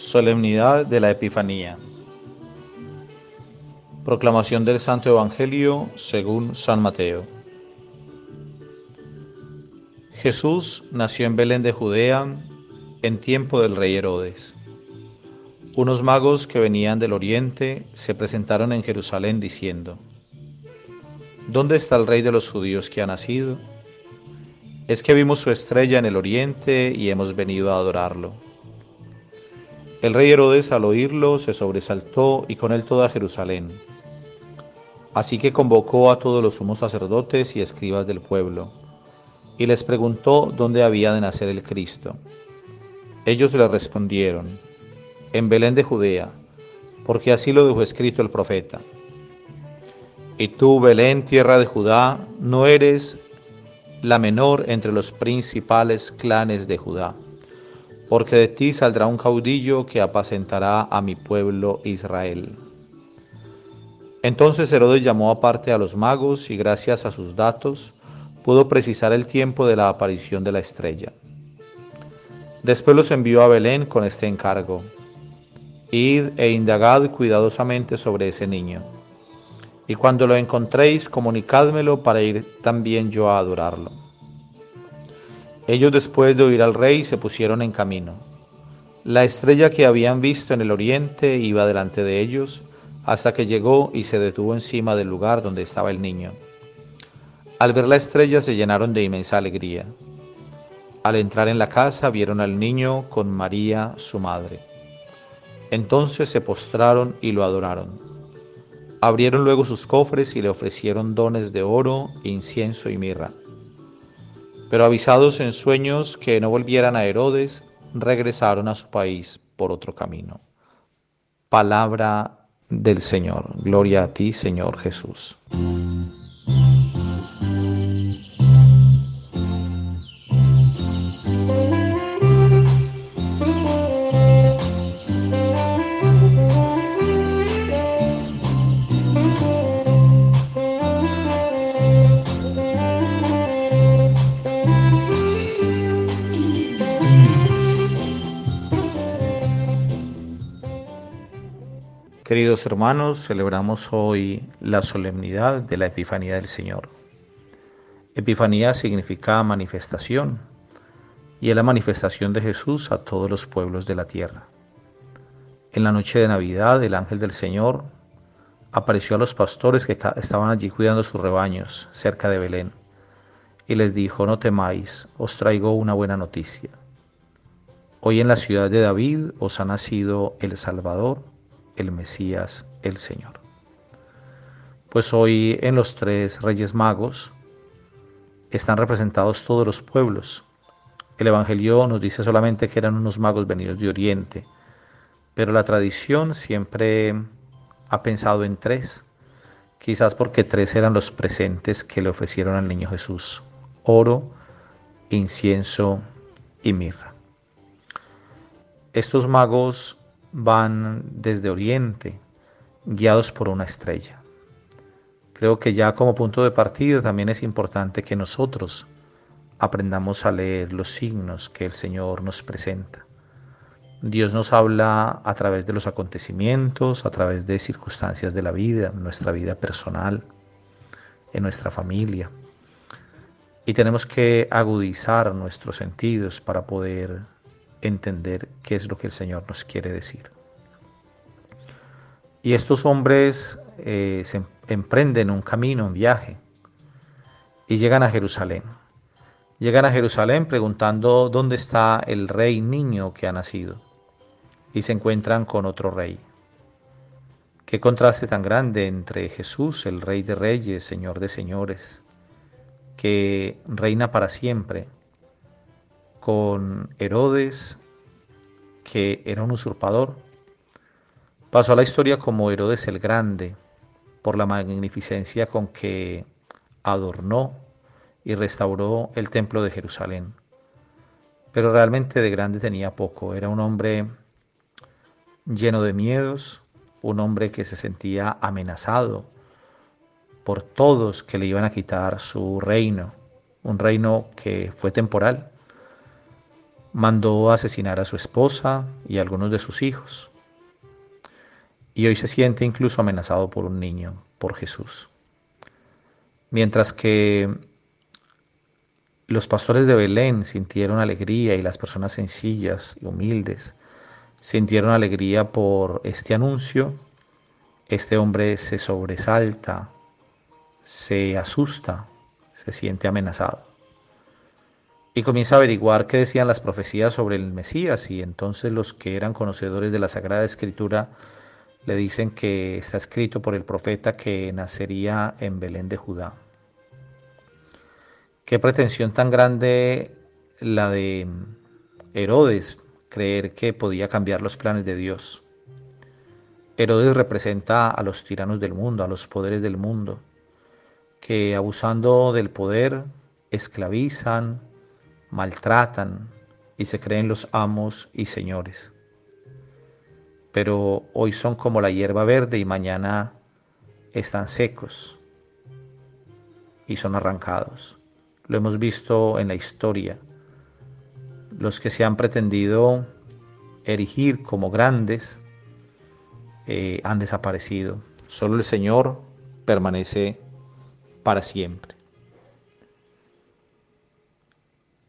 Solemnidad de la Epifanía. Proclamación del Santo Evangelio según San Mateo. Jesús nació en Belén de Judea en tiempo del rey Herodes. Unos magos que venían del oriente se presentaron en Jerusalén diciendo, ¿Dónde está el rey de los judíos que ha nacido? Es que vimos su estrella en el oriente y hemos venido a adorarlo. El rey Herodes al oírlo se sobresaltó y con él toda Jerusalén. Así que convocó a todos los sumos sacerdotes y escribas del pueblo, y les preguntó dónde había de nacer el Cristo. Ellos le respondieron, en Belén de Judea, porque así lo dejó escrito el profeta. Y tú, Belén, tierra de Judá, no eres la menor entre los principales clanes de Judá porque de ti saldrá un caudillo que apacentará a mi pueblo Israel. Entonces Herodes llamó aparte a los magos y gracias a sus datos pudo precisar el tiempo de la aparición de la estrella. Después los envió a Belén con este encargo. Id e indagad cuidadosamente sobre ese niño. Y cuando lo encontréis, comunicádmelo para ir también yo a adorarlo. Ellos después de oír al rey se pusieron en camino. La estrella que habían visto en el oriente iba delante de ellos hasta que llegó y se detuvo encima del lugar donde estaba el niño. Al ver la estrella se llenaron de inmensa alegría. Al entrar en la casa vieron al niño con María, su madre. Entonces se postraron y lo adoraron. Abrieron luego sus cofres y le ofrecieron dones de oro, incienso y mirra. Pero avisados en sueños que no volvieran a Herodes, regresaron a su país por otro camino. Palabra del Señor. Gloria a ti, Señor Jesús. Queridos hermanos, celebramos hoy la solemnidad de la Epifanía del Señor. Epifanía significa manifestación y es la manifestación de Jesús a todos los pueblos de la tierra. En la noche de Navidad el ángel del Señor apareció a los pastores que estaban allí cuidando sus rebaños cerca de Belén y les dijo, no temáis, os traigo una buena noticia. Hoy en la ciudad de David os ha nacido el Salvador el Mesías, el Señor. Pues hoy en los tres Reyes Magos están representados todos los pueblos. El Evangelio nos dice solamente que eran unos magos venidos de Oriente, pero la tradición siempre ha pensado en tres, quizás porque tres eran los presentes que le ofrecieron al niño Jesús, oro, incienso y mirra. Estos magos van desde Oriente, guiados por una estrella. Creo que ya como punto de partida también es importante que nosotros aprendamos a leer los signos que el Señor nos presenta. Dios nos habla a través de los acontecimientos, a través de circunstancias de la vida, nuestra vida personal, en nuestra familia. Y tenemos que agudizar nuestros sentidos para poder entender qué es lo que el Señor nos quiere decir. Y estos hombres eh, se emprenden un camino, un viaje, y llegan a Jerusalén. Llegan a Jerusalén preguntando dónde está el rey niño que ha nacido, y se encuentran con otro rey. Qué contraste tan grande entre Jesús, el rey de reyes, señor de señores, que reina para siempre, con Herodes, que era un usurpador. Pasó a la historia como Herodes el Grande, por la magnificencia con que adornó y restauró el templo de Jerusalén. Pero realmente de grande tenía poco, era un hombre lleno de miedos, un hombre que se sentía amenazado por todos que le iban a quitar su reino, un reino que fue temporal, mandó asesinar a su esposa y a algunos de sus hijos. Y hoy se siente incluso amenazado por un niño, por Jesús. Mientras que los pastores de Belén sintieron alegría y las personas sencillas y humildes sintieron alegría por este anuncio, este hombre se sobresalta, se asusta, se siente amenazado y comienza a averiguar qué decían las profecías sobre el Mesías y entonces los que eran conocedores de la Sagrada Escritura le dicen que está escrito por el profeta que nacería en Belén de Judá. Qué pretensión tan grande la de Herodes, creer que podía cambiar los planes de Dios. Herodes representa a los tiranos del mundo, a los poderes del mundo, que abusando del poder esclavizan, maltratan y se creen los amos y señores. Pero hoy son como la hierba verde y mañana están secos y son arrancados. Lo hemos visto en la historia. Los que se han pretendido erigir como grandes eh, han desaparecido. Solo el Señor permanece para siempre.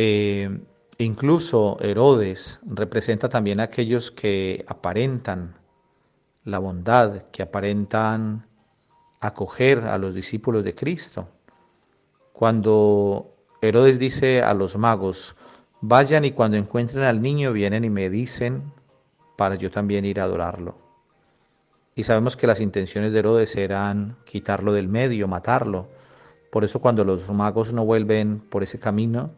Eh, incluso Herodes representa también a aquellos que aparentan la bondad, que aparentan acoger a los discípulos de Cristo. Cuando Herodes dice a los magos, vayan y cuando encuentren al niño vienen y me dicen para yo también ir a adorarlo. Y sabemos que las intenciones de Herodes eran quitarlo del medio, matarlo. Por eso cuando los magos no vuelven por ese camino,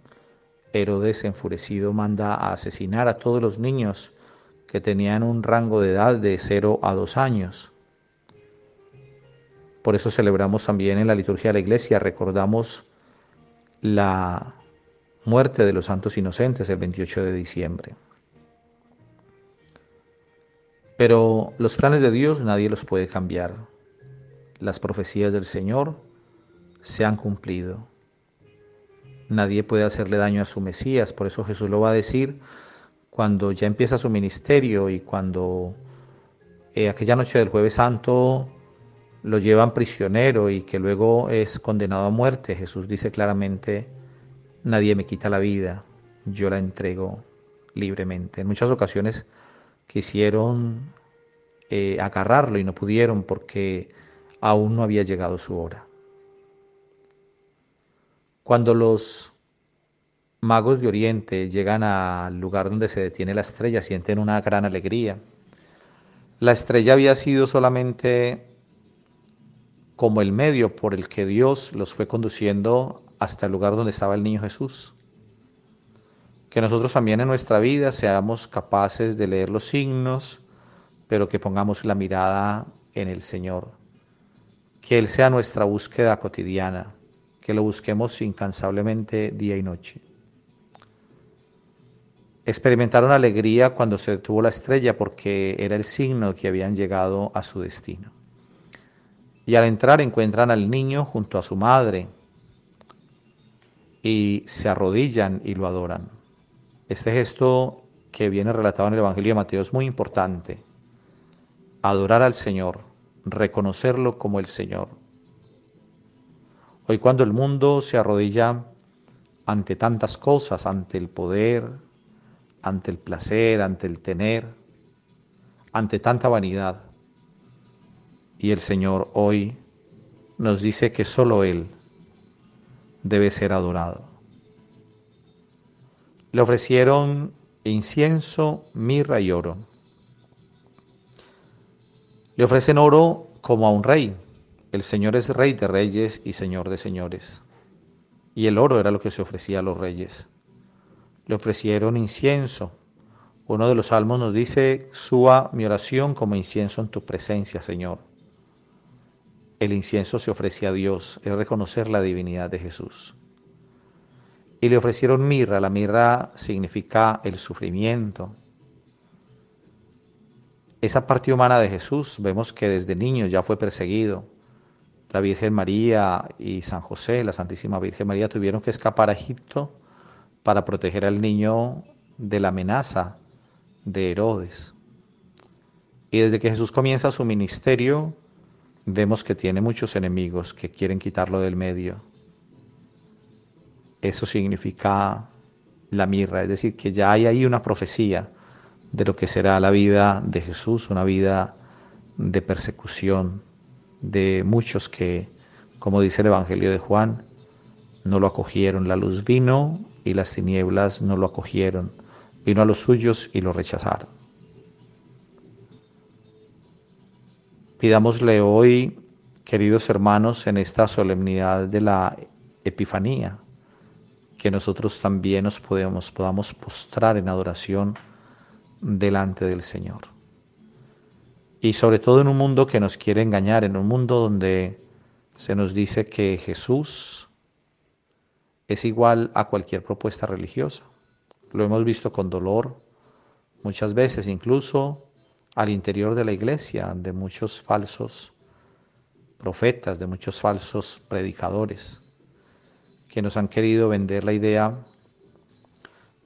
Herodes enfurecido manda a asesinar a todos los niños que tenían un rango de edad de 0 a 2 años. Por eso celebramos también en la liturgia de la iglesia, recordamos la muerte de los santos inocentes el 28 de diciembre. Pero los planes de Dios nadie los puede cambiar. Las profecías del Señor se han cumplido. Nadie puede hacerle daño a su Mesías, por eso Jesús lo va a decir cuando ya empieza su ministerio y cuando eh, aquella noche del jueves santo lo llevan prisionero y que luego es condenado a muerte. Jesús dice claramente, nadie me quita la vida, yo la entrego libremente. En muchas ocasiones quisieron eh, agarrarlo y no pudieron porque aún no había llegado su hora. Cuando los magos de Oriente llegan al lugar donde se detiene la estrella, sienten una gran alegría. La estrella había sido solamente como el medio por el que Dios los fue conduciendo hasta el lugar donde estaba el niño Jesús. Que nosotros también en nuestra vida seamos capaces de leer los signos, pero que pongamos la mirada en el Señor. Que Él sea nuestra búsqueda cotidiana que lo busquemos incansablemente día y noche. Experimentaron alegría cuando se detuvo la estrella porque era el signo que habían llegado a su destino. Y al entrar encuentran al niño junto a su madre y se arrodillan y lo adoran. Este gesto que viene relatado en el Evangelio de Mateo es muy importante. Adorar al Señor, reconocerlo como el Señor, Hoy cuando el mundo se arrodilla ante tantas cosas, ante el poder, ante el placer, ante el tener, ante tanta vanidad, y el Señor hoy nos dice que solo Él debe ser adorado. Le ofrecieron incienso, mirra y oro. Le ofrecen oro como a un rey, el Señor es rey de reyes y Señor de señores. Y el oro era lo que se ofrecía a los reyes. Le ofrecieron incienso. Uno de los salmos nos dice, suba mi oración como incienso en tu presencia, Señor. El incienso se ofrece a Dios, es reconocer la divinidad de Jesús. Y le ofrecieron mirra. La mirra significa el sufrimiento. Esa parte humana de Jesús, vemos que desde niño ya fue perseguido la Virgen María y San José, la Santísima Virgen María, tuvieron que escapar a Egipto para proteger al niño de la amenaza de Herodes. Y desde que Jesús comienza su ministerio, vemos que tiene muchos enemigos que quieren quitarlo del medio. Eso significa la mirra, es decir, que ya hay ahí una profecía de lo que será la vida de Jesús, una vida de persecución de muchos que, como dice el Evangelio de Juan, no lo acogieron. La luz vino y las tinieblas no lo acogieron. Vino a los suyos y lo rechazaron. Pidámosle hoy, queridos hermanos, en esta solemnidad de la Epifanía, que nosotros también nos podemos, podamos postrar en adoración delante del Señor. Y sobre todo en un mundo que nos quiere engañar, en un mundo donde se nos dice que Jesús es igual a cualquier propuesta religiosa. Lo hemos visto con dolor muchas veces, incluso al interior de la iglesia, de muchos falsos profetas, de muchos falsos predicadores, que nos han querido vender la idea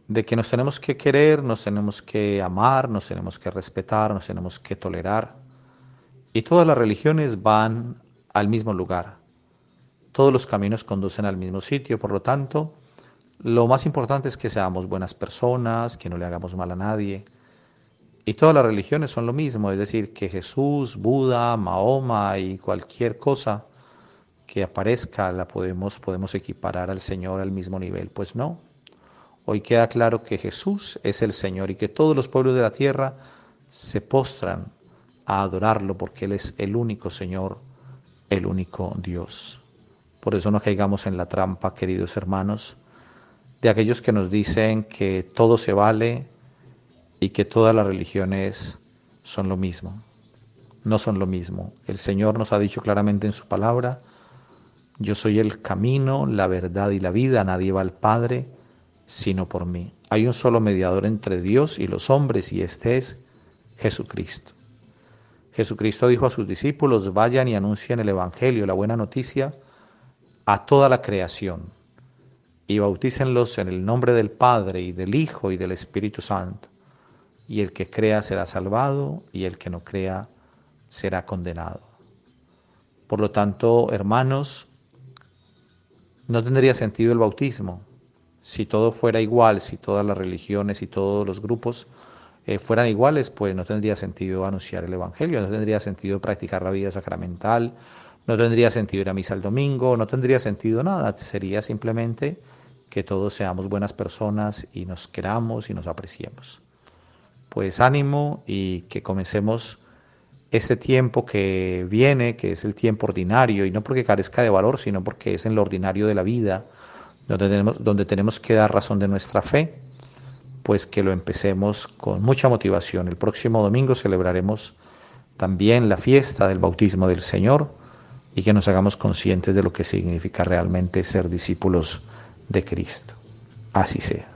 de que nos tenemos que querer, nos tenemos que amar, nos tenemos que respetar, nos tenemos que tolerar. Y todas las religiones van al mismo lugar. Todos los caminos conducen al mismo sitio, por lo tanto, lo más importante es que seamos buenas personas, que no le hagamos mal a nadie. Y todas las religiones son lo mismo, es decir, que Jesús, Buda, Mahoma y cualquier cosa que aparezca la podemos podemos equiparar al Señor al mismo nivel, pues no. Hoy queda claro que Jesús es el Señor y que todos los pueblos de la tierra se postran a adorarlo porque Él es el único Señor, el único Dios. Por eso no caigamos en la trampa, queridos hermanos, de aquellos que nos dicen que todo se vale y que todas las religiones son lo mismo. No son lo mismo. El Señor nos ha dicho claramente en su palabra, yo soy el camino, la verdad y la vida, nadie va al Padre sino por mí. Hay un solo mediador entre Dios y los hombres y este es Jesucristo. Jesucristo dijo a sus discípulos, vayan y anuncien el Evangelio, la buena noticia, a toda la creación y bautícenlos en el nombre del Padre y del Hijo y del Espíritu Santo. Y el que crea será salvado y el que no crea será condenado. Por lo tanto, hermanos, no tendría sentido el bautismo si todo fuera igual, si todas las religiones y todos los grupos eh, fueran iguales, pues no tendría sentido anunciar el Evangelio, no tendría sentido practicar la vida sacramental, no tendría sentido ir a misa el domingo, no tendría sentido nada, sería simplemente que todos seamos buenas personas y nos queramos y nos apreciemos. Pues ánimo y que comencemos este tiempo que viene, que es el tiempo ordinario, y no porque carezca de valor, sino porque es en lo ordinario de la vida, donde tenemos, donde tenemos que dar razón de nuestra fe, pues que lo empecemos con mucha motivación. El próximo domingo celebraremos también la fiesta del bautismo del Señor y que nos hagamos conscientes de lo que significa realmente ser discípulos de Cristo. Así sea.